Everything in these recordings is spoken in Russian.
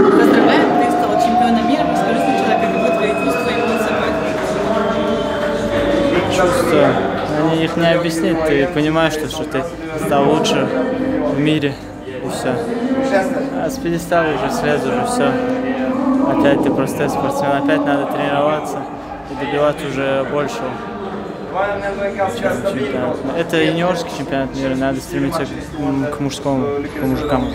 Поздравляем, ты стал чемпионом мира. Расскажи сначала, каковы твои чувства и эмоции они их не объяснить. Ты понимаешь, что, что ты стал лучше в мире и все. А с пьедестала уже слез, уже все. Опять ты простой спортсмен, опять надо тренироваться и добиваться уже большего. Это юниорский чемпионат мира, надо стремиться к, к мужскому, к мужикам.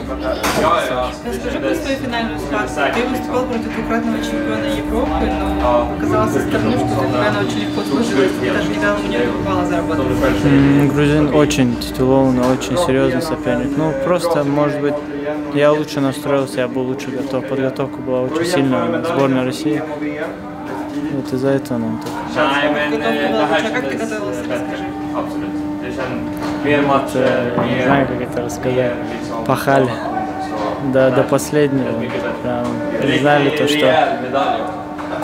Расскажи про свою финальную схватку. Ты выступал против двукратного чемпиона Европы, но показалось со стороны, что для тебя она очень легко сложилась. Даже не дал мне балла заработать. М, Грузин очень титулованный, очень серьезный соперник. Ну, просто, может быть, я лучше настроился, я был лучше готов. Подготовка была очень сильная на сборной России. Вот из-за этого нам так. Лучше. А как ты готовился? Расскажи. Не знаю, как это рассказать. Пахали до, до последнего. Прям знали то, что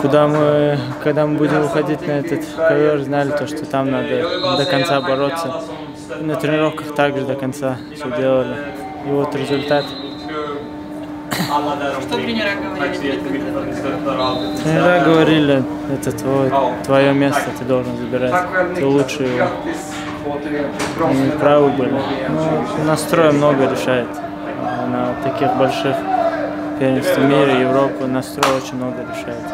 куда мы, когда мы будем уходить на этот ковер, знали то, что там надо до конца бороться. И на тренировках также до конца все делали. И вот результат. Что тренера говорили? Тренера говорили, это твой, твое место, ты должен забирать. Ты лучше его. Они правы были. Ну, настрой много решает. На таких больших первенствах мира, Европы настрой очень много решает.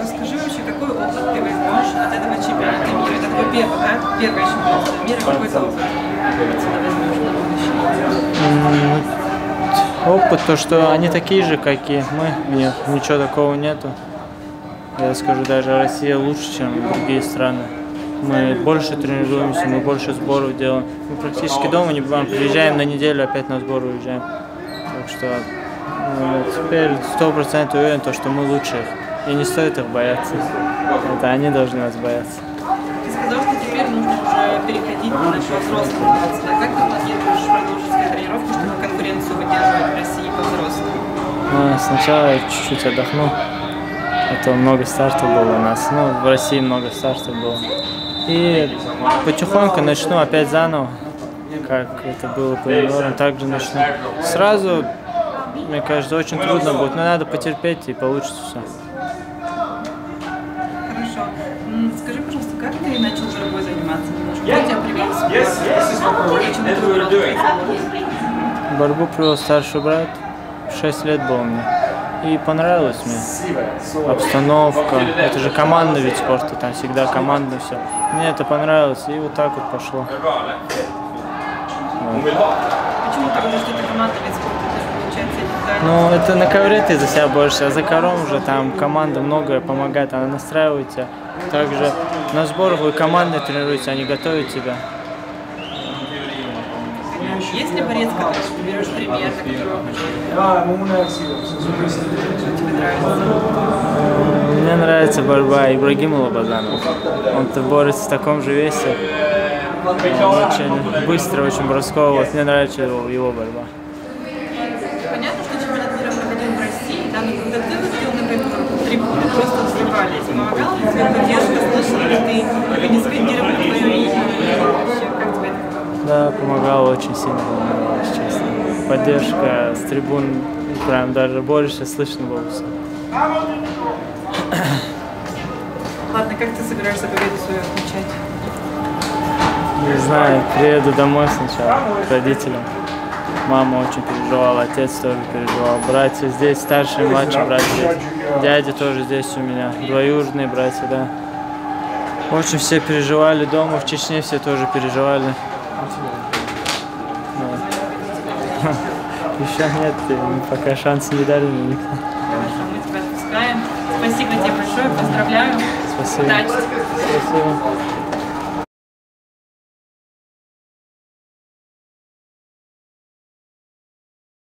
Расскажи вообще, какой опыт ты возьмешь от этого чемпионата мира? Это твой первый, да? Первый чемпионат мира. Какой ты опыт Опыт, то, что они такие же, как и мы, них ничего такого нету. Я скажу, даже Россия лучше, чем другие страны. Мы больше тренируемся, мы больше сборов делаем. Мы практически дома не бываем, приезжаем на неделю, опять на сбор уезжаем. Так что ну, теперь сто процентов уверен, то, что мы лучше их. И не стоит их бояться. Это они должны нас бояться. Ты сказал, что теперь нужно уже переходить на нашу взрослую А как ты планируешь продолжить свои тренировки, чтобы конкуренцию выдерживать в сначала я чуть-чуть отдохну. А то много стартов было у нас. Ну, в России много стартов было. И потихоньку начну опять заново. Как это было по юниорам, так же начну. Сразу, мне кажется, очень трудно будет, но надо потерпеть и получится все. Хорошо. Скажи, пожалуйста, как ты начал борьбой заниматься? Кто тебя привел? Борьбу привел старший брат, 6 лет был мне. И понравилось мне. Обстановка. Это же командный вид спорта, там всегда командно все. Мне это понравилось, и вот так вот пошло. Почему ты говоришь, что это командный вид спорта? Это. Ну, это на ковре ты за себя борешься, а за ковром уже там команда многое помогает, она настраивает тебя. Также на сборах вы командой тренируетесь, они готовят тебя. Есть ли борец, который ты берешь пример, на которого нравится? Мне нравится борьба Ибрагима Лобазанова. Он-то борется в таком же весе. Он очень быстро, очень бросково. Вот мне нравится его, его борьба. Понятно, что чемпионат мира проходил в России, да, но когда ты выходил на эту трибуну, просто взрывались. Помогала ли тебе поддержка, слышал ли ты, или не скандировали твое имя, или вообще, как тебе это Да, помогал очень сильно, честно. Поддержка с трибун, прям даже больше слышно было все. Ладно, как ты собираешься победу свою отмечать? Не знаю, приеду домой сначала к родителям. Мама очень переживала, отец тоже переживал. Братья здесь, старший, младший брат здесь. Дядя тоже здесь у меня. Двоюродные братья, да. Очень все переживали дома, в Чечне все тоже переживали. Еще нет, пока шанс не дали мне никто. Хорошо, мы тебя отпускаем. Спасибо тебе большое, поздравляю. Спасибо. Удачи. Спасибо.